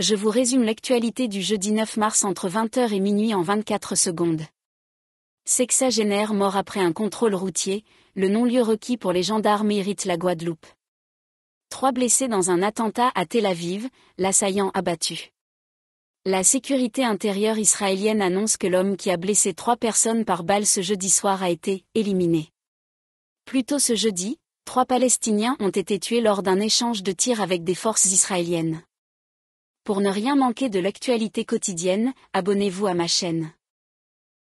je vous résume l'actualité du jeudi 9 mars entre 20h et minuit en 24 secondes. Sexagénaire mort après un contrôle routier, le non-lieu requis pour les gendarmes irrite la Guadeloupe. Trois blessés dans un attentat à Tel Aviv, l'assaillant abattu. La sécurité intérieure israélienne annonce que l'homme qui a blessé trois personnes par balle ce jeudi soir a été éliminé. Plus tôt ce jeudi, trois Palestiniens ont été tués lors d'un échange de tirs avec des forces israéliennes. Pour ne rien manquer de l'actualité quotidienne, abonnez-vous à ma chaîne.